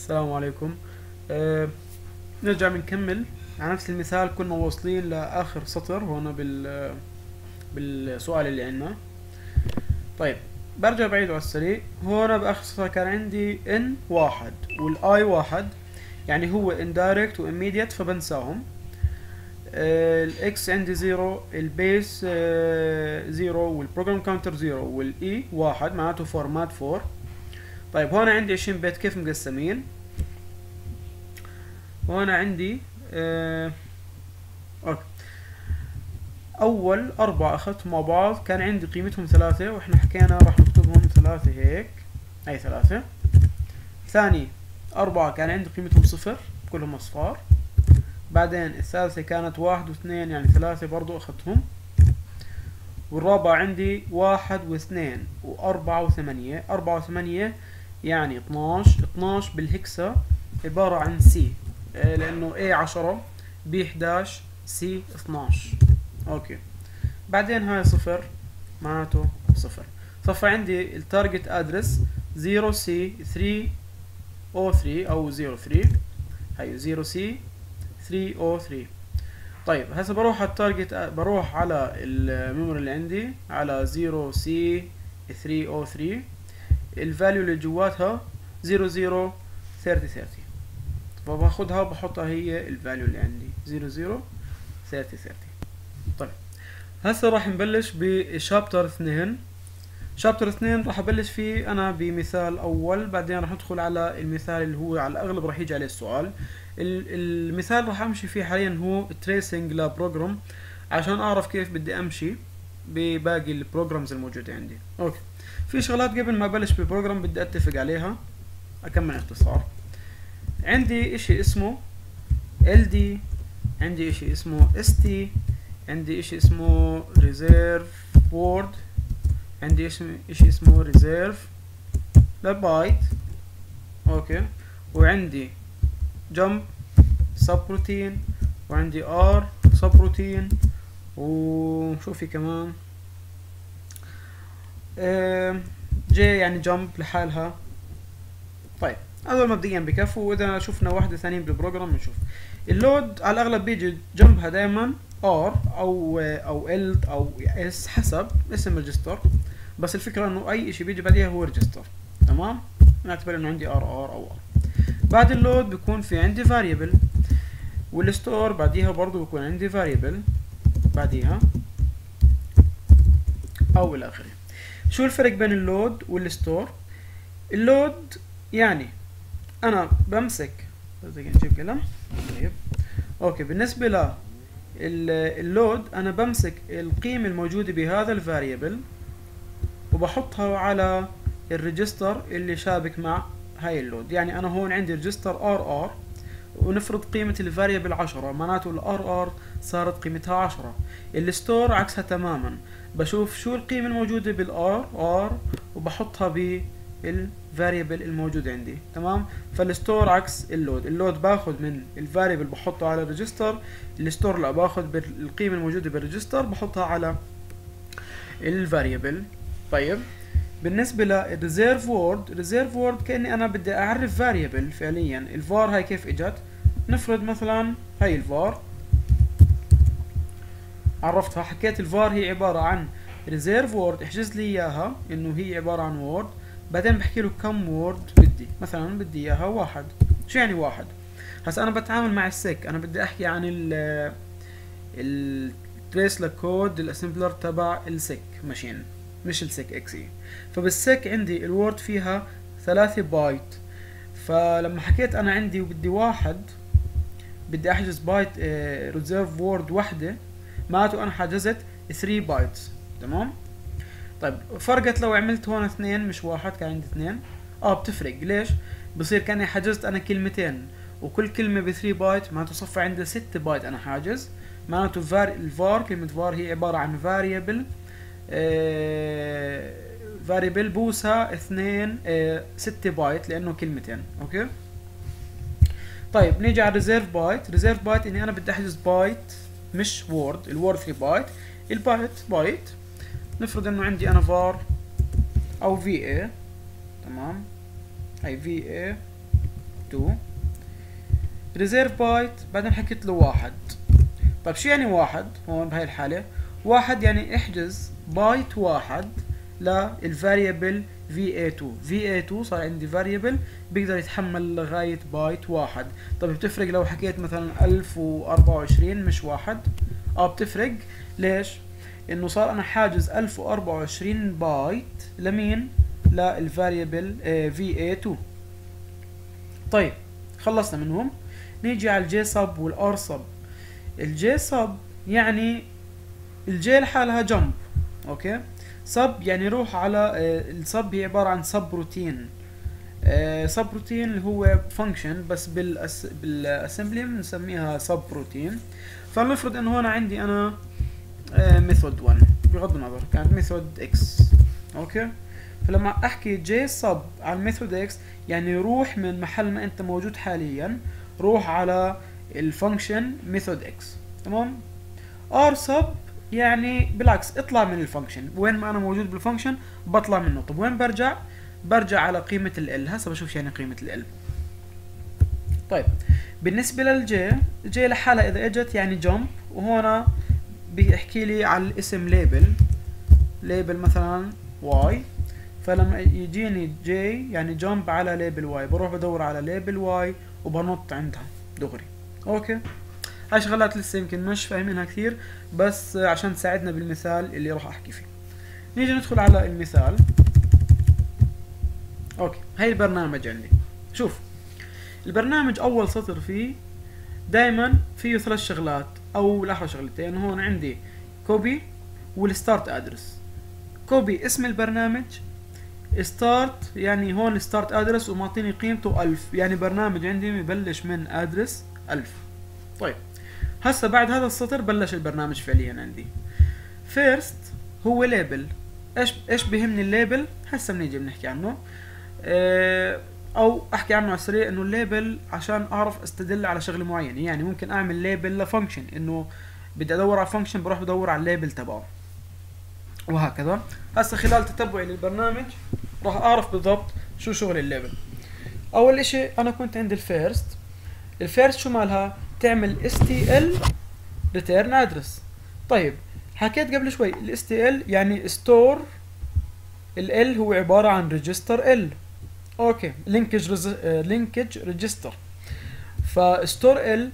السلام عليكم. آه نرجع بنكمل. على نفس المثال كنا واصلين لآخر سطر هون بال بالسؤال اللي عندنا. طيب برجع بعيد على السريع. هون بآخر سطر كان عندي n واحد وال i واحد يعني هو indirect و immediate فبنساهم. آه ال x عندي zero ال base zero وال program counter zero وال e واحد معناته format four طيب هون عندي 20 بت كيف مقسمين؟ وهنا عندي آه أوكي. أول اربعة اخذتهم مع بعض كان عندي قيمتهم ثلاثة وإحنا حكينا راح نكتبهم ثلاثة هيك. أي ثلاثة. ثاني أربعة كان عندي قيمتهم صفر كلهم أصفار. بعدين الثالثة كانت واحد واثنين يعني ثلاثة برضو اخذتهم والرابعة عندي واحد واثنين وأربعة وثمانية. أربعة وثمانية يعني 12 12 بالهكسا عبارة عن سي لأنه A 10 B 11 C 12 okay. بعدين هاي صفر معناته صفر. صفى عندي ال target address 0 c 3 o 3 أو 0 3 هاي 0 c 3 o 3 طيب هسه بروح على ال target بروح على ال memory اللي عندي على 0 c 3 o 3 ال value اللي جواتها 0 0 30 30 فباخدها وبحطها هي ال value اللي عندي 0 0 30 30 طيب هسه راح نبلش ب chapter 2 chapter 2 راح أبلش فيه أنا بمثال أول بعدين راح ندخل على المثال اللي هو على الأغلب راح يجي عليه السؤال. المثال راح أمشي فيه حاليا هو tracing ل program عشان أعرف كيف بدي أمشي. بباقي ال programs الموجودة عندي. okay. في شغلات قبل ما أبلش بال program بدي أتفق عليها أكمل اختصار. عندي إشي اسمه ld عندي إشي اسمه st عندي إشي اسمه reserve word عندي اشي اسمه reserve لbyte okay. وعندي jump subroutine وعندي r subroutine وشو في كمان. J يعني jump لحالها. طيب هذول مبدئيا بكفوا وإذا شفنا واحدة ثانية بال program بنشوف ال load على الأغلب بيجي جنبها دائما R أو أو L أو S حسب اسم ال register بس الفكرة إنه أي إشي بيجي بعديها هو register تمام؟ نعتبر إنه عندي R R أو R بعد ال load بيكون في عندي variable وال store بعديها برضو بيكون عندي variable. بعديها. أو إلى آخره. شو الفرق بين ال load وال store؟ ال load يعني أنا بمسك نجيب قلم. طيب. okay بالنسبة ل ال load أنا بمسك القيمة الموجودة بهذا ال variable وبحطها على ال register اللي شابك مع هاي ال load. يعني أنا هون عندي register RR. ونفرض قيمة ال variable عشرة. معناته ال RR صارت قيمتها عشرة. ال store عكسها تماما. بشوف شو القيمة الموجودة بال RR وبحطها بال variable الموجود عندي. تمام؟ فال store عكس ال load ال load باخذ من ال variable بحطه على ال register ال store لا باخذ بالقيمة الموجودة بال register بحطها على ال variable طيب؟ بالنسبة لل reserve word reserve word كأني أنا بدي أعرف variable فعليا. الفار هاي كيف إجت؟ نفرض مثلا هاي الفار. عرفتها حكيت الفار هي عبارة عن reserve word احجز لي إياها إنه هي عبارة عن word بعدين بحكي له كم word بدي. مثلا بدي إياها واحد. شو يعني واحد؟ هسا أنا بتعامل مع ال SIC. أنا بدي أحكي عن ال trace ل code ال assembler تبع ال SIC ماشين مش ال SIC XE فبال SIC عندي ال word فيها ثلاثة بايت فلما حكيت أنا عندي وبدي واحد بدي أحجز byte reserve word وحدة. معناته أنا حجزت 3 bytes تمام؟ طيب فرقت لو عملت هون اثنين مش واحد كان عندي اثنين. آه بتفرق. ليش؟ بصير كأني حجزت أنا كلمتين. وكل كلمة ب 3 بايت معناته صفى عندي 6 بايت أنا حاجز. معناته var ال var كلمة فار هي عبارة عن variable. variable بوسها اثنين آه ستة بايت لأنه كلمتين. okay؟ طيب نيجي على reserve byte reserve byte إني أنا بدي أحجز بايت مش word ال word 3 byte ال byte byte نفرض إنه عندي أنا فار أو VA تمام؟ هاي VA 2 reserve byte بعدين حكيت له واحد. طيب شو يعني واحد؟ هون بهاي الحالة. واحد يعني احجز بايت واحد لل variable VA2 VA2 صار عندي variable بيقدر يتحمل لغاية بايت واحد. طيب بتفرق لو حكيت مثلا 1024 مش واحد. آه بتفرق. ليش؟ إنه صار أنا حاجز 1024 بايت لمين؟ لل variable VA2 طيب خلصنا منهم. نيجي على ال J sub وال R sub ال J sub يعني ال J لحالها jump okay؟ sub يعني روح على ال sub هي عبارة عن subroutine subroutine اللي هو function بس بال as بال assembly بنسميها subroutine فلنفرض إنه هون عندي أنا method 1 بغض النظر كانت method X okay؟ فلما أحكي J sub على ال method X يعني روح من محل ما أنت موجود حاليا روح على ال function method X تمام؟ R sub يعني بالعكس اطلع من ال function وين ما أنا موجود بال function بطلع منه طب وين برجع؟ برجع على قيمة ال هسه بشوف يعني قيمة ال طيب بالنسبة لل J J لحالها إذا إجت يعني jump وهنا بيحكي لي على الاسم label label مثلا Y فلما يجيني J يعني jump على label Y بروح بدور على label Y وبنط عندها دغري. أوكي؟ هاي شغلات لسه يمكن مش فاهمينها كثير بس عشان تساعدنا بالمثال اللي راح أحكي فيه. نيجي ندخل على المثال. أوكي هاي البرنامج عندي. شوف البرنامج أول سطر فيه دائما فيه ثلاث شغلات أو لحظه شغلتين. هون عندي كوبي وال start address copy اسم البرنامج start يعني هون start address ومعطيني قيمته ألف. يعني برنامج عندي مبلش من address ألف. طيب. هسه بعد هذا السطر بلش البرنامج فعليا عندي. first هو label إيش إيش بيهمني ال label هسه بنيجي بنحكي عنه. آه أو أحكي عنه على السريع إنه ال label عشان أعرف أستدل على شغلة معينة. يعني ممكن أعمل label ل function إنه بدي أدور على function بروح بدور على ال label تبعه. وهكذا. هسه خلال تتبعي للبرنامج راح أعرف بالضبط شو شغل ال label أول إشي أنا كنت عند ال first. ال first شو مالها؟ تعمل STL return address. طيب حكيت قبل شوي ال STL يعني store ال l هو عبارة عن register l. أوكي linkage linkage register. ف store l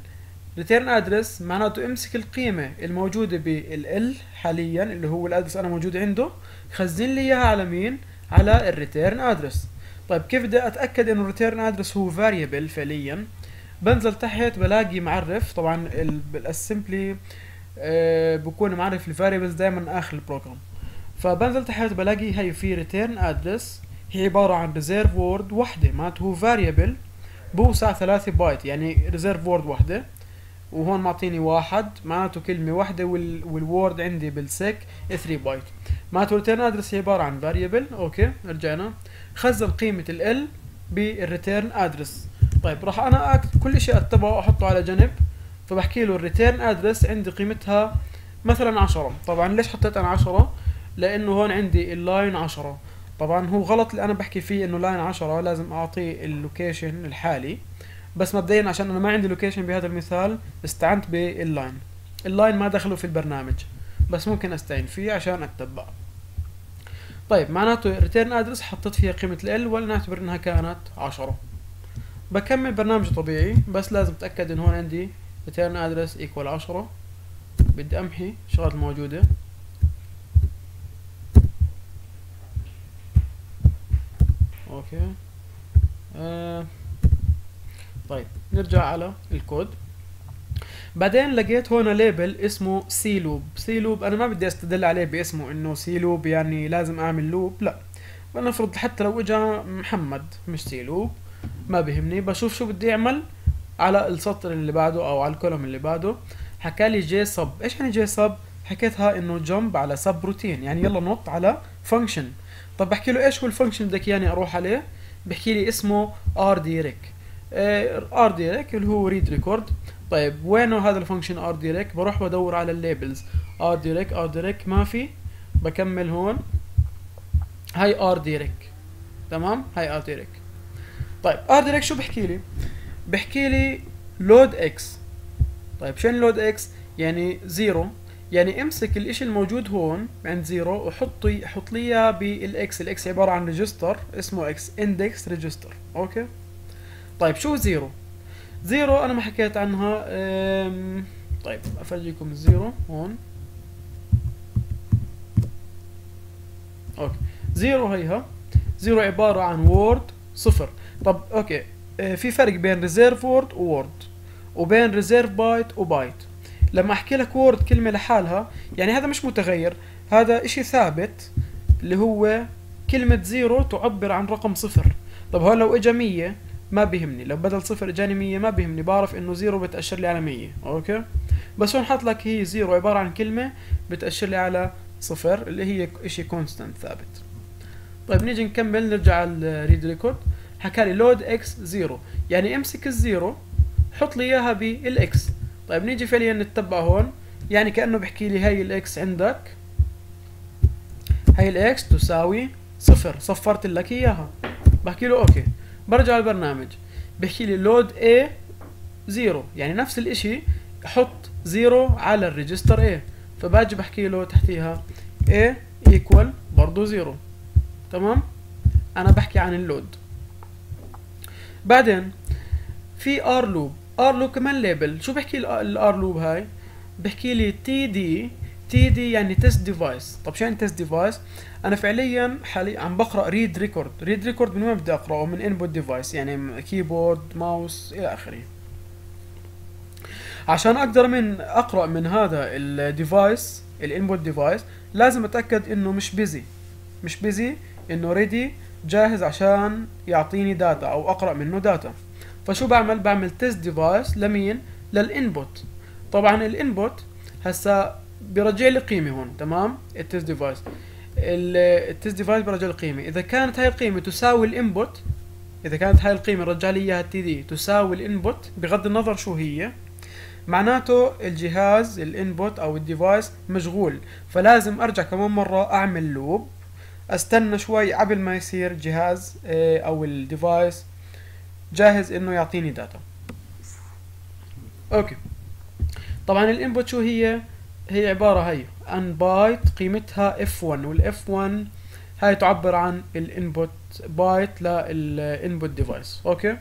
return address معناته امسك القيمة الموجودة بال l حاليا اللي هو ال address أنا موجود عنده خزن لي إياها على مين؟ على ال return address طيب كيف بدي أتأكد إنه ال return address هو variable فعليا؟ بنزل تحت بلاقي معرف. طبعا بال assembly آه بكون معرف ال variables دائما آخر ال program فبنزل تحت بلاقي هي في return address هي عبارة عن reserve word وحدة معناته هو variable بوسع ثلاثة بايت يعني reserve word وحدة. وهون معطيني واحد معناته كلمة واحدة وال وال word عندي بال SIC 3 بايت معناته return address هي عبارة عن variable أوكي رجعنا. خزن قيمة ال L بال return address طيب راح أنا كل شيء أتبعه واحطه على جنب فبحكي له ال return address عندي قيمتها مثلا عشرة. طبعا ليش حطيت أنا عشرة؟ لأنه هون عندي ال line عشرة. طبعا هو غلط اللي أنا بحكي فيه إنه line عشرة لازم اعطيه ال location الحالي بس مبدئيا عشان أنا ما عندي location بهذا المثال استعنت بال line ال line ما دخله في البرنامج بس ممكن أستعين فيه عشان اتبع طيب معناته return address حطيت فيها قيمة ال L ولنعتبر إنها كانت عشرة. بكمل برنامج طبيعي بس لازم أتأكد إن هون عندي return address equal عشرة. بدي أمحي الشغلات الموجودة. أوكي. آه. طيب نرجع على الكود. بعدين لقيت هون label اسمه C loop C loop أنا ما بدي أستدل عليه باسمه إنه C loop يعني لازم أعمل loop لا. بنفرض حتى لو إجا محمد مش C loop ما بيهمني. بشوف شو بدي اعمل على السطر اللي بعده أو على ال column اللي بعده. حكى لي J sub إيش يعني J sub حكيتها إنه jump على subroutine يعني يلا نط على function طب بحكي له إيش هو ال function بدك ياني أروح عليه؟ بحكي لي اسمه RDREC RDREC اللي هو read record طيب وينه هذا ال function RDREC بروح بدور على ال labels RDREC RDREC ما في. بكمل هون. هاي RDREC تمام؟ هاي RDREC طيب RDREC شو بحكي لي؟ بحكي لي load X. طيب شنو load X؟ يعني zero. يعني امسك الإشي الموجود هون عند zero وحطي حط لي إياه بال X ال X عبارة عن register اسمه X index register أوكي؟ طيب شو zero؟ zero أنا ما حكيت عنها. طيب أفرجيكم ال zero هون. أوكي. zero هيها. زيرو عبارة عن word صفر. طب أوكي. آه في فرق بين reserve word و word وبين reserve byte و byte لما أحكي لك word كلمة لحالها يعني هذا مش متغير هذا إشي ثابت اللي هو كلمة zero تعبر عن رقم صفر. طب هو لو إجا مية ما بيهمني. لو بدل صفر إجاني مية ما بيهمني. بعرف إنه zero بتأشر لي على مية. أوكي؟ بس هون حط لك هي zero عبارة عن كلمة بتأشر لي على صفر اللي هي إشي constant ثابت. طيب نيجي نكمل نرجع ال read record حكى لي load X zero يعني امسك ال zero حط لي إياها بال X طيب نيجي فعليا نتبع هون. يعني كأنه بحكي لي هاي ال X عندك. هاي ال X تساوي صفر. صفرت لك إياها. بحكي له أوكي. برجع البرنامج. بحكي لي load A zero يعني نفس الإشي حط zero على ال register A. فباجي بحكي له تحتيها A equal برضو zero تمام؟ أنا بحكي عن ال load. بعدين في R loop. R loop كمان label. شو بحكي ال R loop هاي؟ بحكي لي TD TD يعني test device طب شو يعني test device أنا فعليا حاليا عم بقرأ read record read record من وين بدي أقرأه؟ من input device يعني keyboard mouse إلى آخره. عشان أقدر من أقرأ من هذا ال device ال input device لازم أتأكد إنه مش busy مش busy إنه ready جاهز عشان يعطيني data أو أقرأ منه data فشو بعمل؟ بعمل test device لمين؟ لل input طبعا ال input هسا بيرجع لي قيمة هون تمام؟ ال test device ال test device بيرجع لي قيمة. إذا كانت هاي القيمة تساوي ال input إذا كانت هاي القيمة رجع لي إياها ال TD تساوي ال input بغض النظر شو هي معناته الجهاز ال input أو ال device مشغول. فلازم أرجع كمان مرة أعمل loop أستنى شوي قبل ما يصير جهاز أو ال device جاهز إنه يعطيني data okay. طبعا ال input شو هي؟ هي عبارة هي عن بايت قيمتها f1 وال F 1 هاي تعبر عن ال input byte لل input device okay.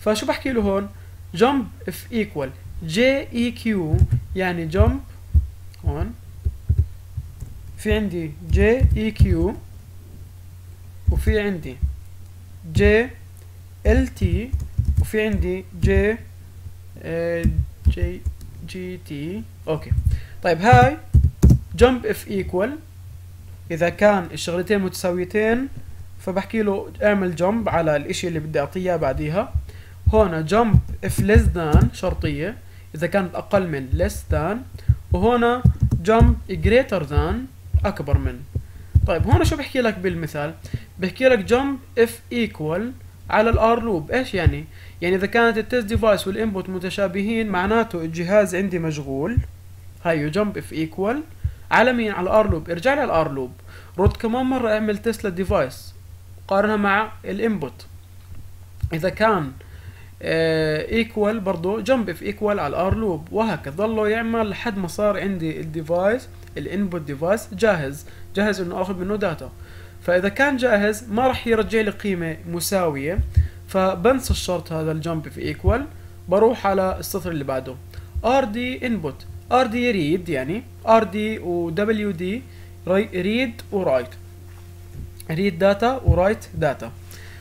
فشو بحكي له هون؟ jump if equal. Jeq يعني jump. هون. في عندي jeq وفي عندي j lt وفي عندي j j GT okay. طيب هاي jump if equal. إذا كان الشغلتين متساويتين فبحكي له اعمل jump على الإشي اللي بدي أعطيه بعديها. هون jump if less than شرطية. إذا كانت أقل من less than. وهنا jump greater than. أكبر من. طيب هون شو بحكي لك بالمثال؟ بحكي لك jump if equal على ال R loop إيش يعني؟ يعني إذا كانت ال test device وال input متشابهين معناته الجهاز عندي مشغول. هاي jump if equal على مين؟ على ال R loop ارجع لي ال R loop رد كمان مرة اعمل test لل device قارنها مع ال input إذا كان equal برضو jump if equal على ال R loop وهكذا. ضلوا يعمل لحد ما صار عندي ال device ال input device جاهز جاهز إنه آخذ منه data فإذا كان جاهز ما راح يرجع لي قيمة مساوية. فبنسى الشرط هذا ال jump if equal بروح على السطر اللي بعده. RD input RD read يعني RD و WD read و write read data و write data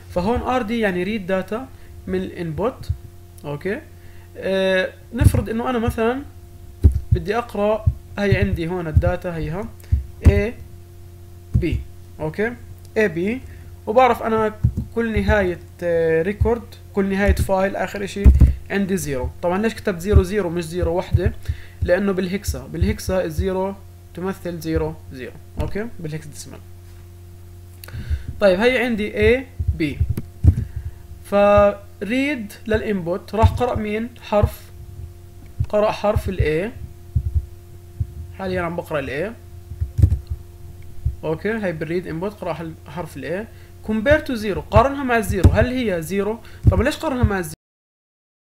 فهون RD يعني read data من ال input okay. آه نفرض إنه أنا مثلا بدي أقرأ هي عندي هون ال data هيها A B. okay? A B. وبعرف أنا كل نهاية record كل نهاية file آخر إشي عندي zero طبعا ليش كتبت zero zero مش zero وحدة؟ لأنه بال hexa. بال hexa ال zero تمثل zero zero okay? بال hexadecimal طيب هي عندي A B. ف read لل input راح قرأ مين؟ حرف. قرأ حرف ال A. حاليا عم بقرأ ال A. okay هي بال read input قرأ حرف ال A. Compare to zero قارنها مع ال zero هل هي zero طب ليش قارنها مع ال zero